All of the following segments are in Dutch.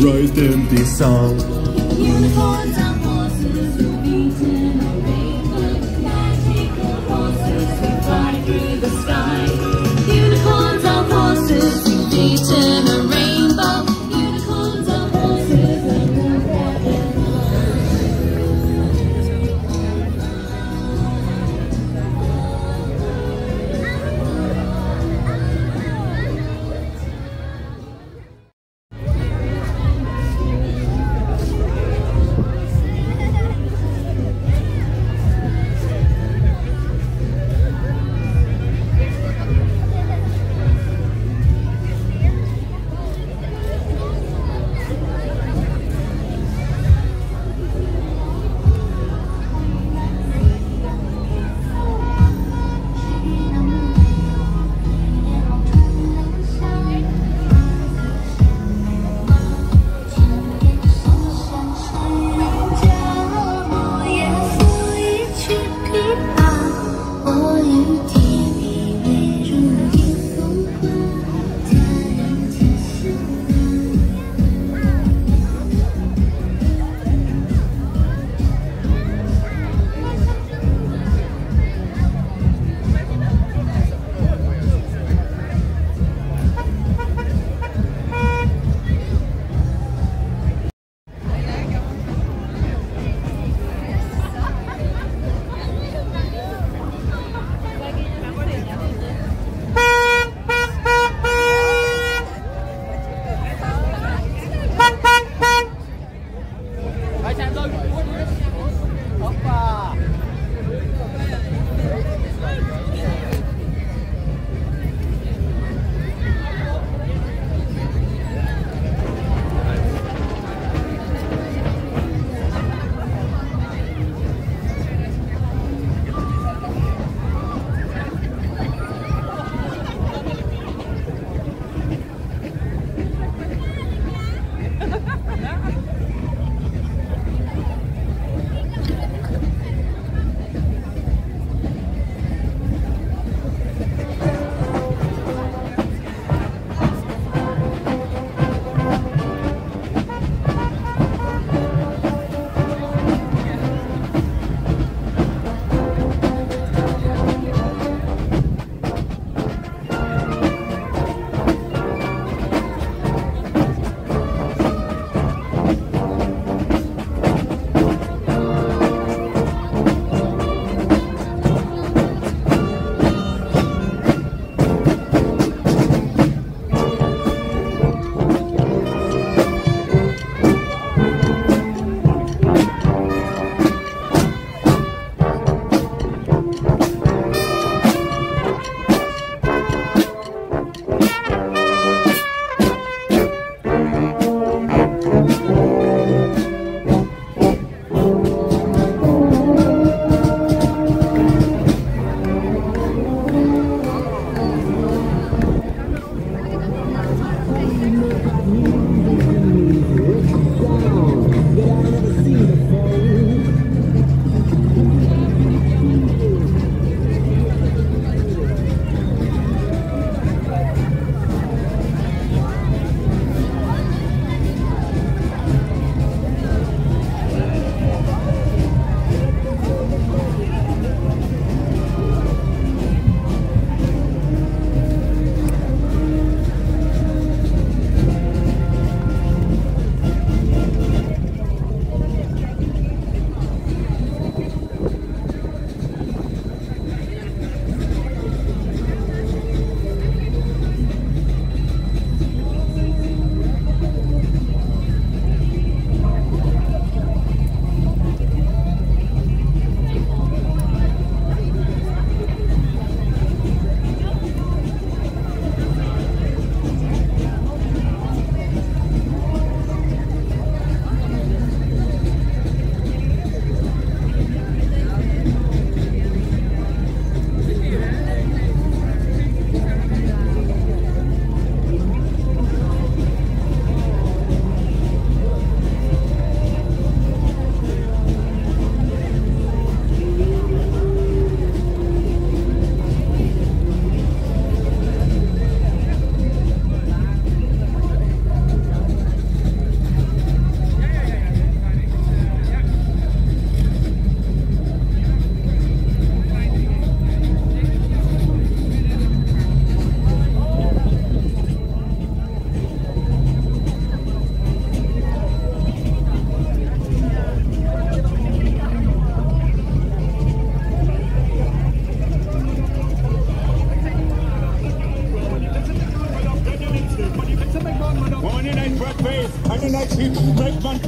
wrote them this song.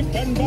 Lincoln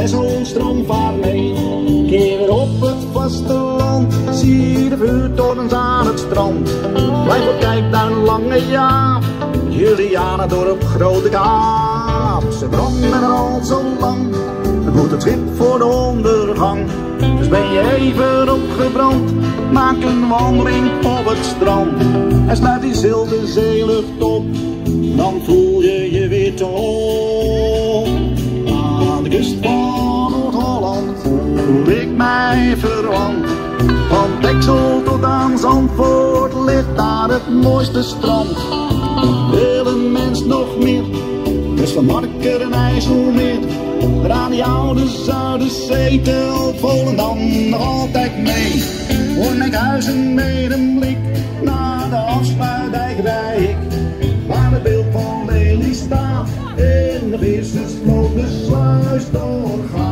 helder Tesselstroom vaart mee. Keer weer op het vasteland, zie de vuurtorens aan het strand. Blijf op kijkduin Lange Jaap, Juliana door op Grote Kaap. Ze branden al zo lang, het moet het schip voor de ondergang. Dus ben je even opgebrand, maak een wandeling op het strand. En sluit die zilveren zeelucht op, dan voel je je weer top. Kust van Noord-Holland voel ik mij verwant. Van Texel tot aan Zandvoort ligt daar het mooiste strand. Wil een mens nog meer, dus van Marker en IJsselmeer. Daar aan die oude Zuiderzee telt Volendam nog altijd mee. Hoor Enkhuizen met een blik naar de afspuitdijk rijd ik. Waar het beeld van Lely staat in de vissersvloot de sluis doorgaat.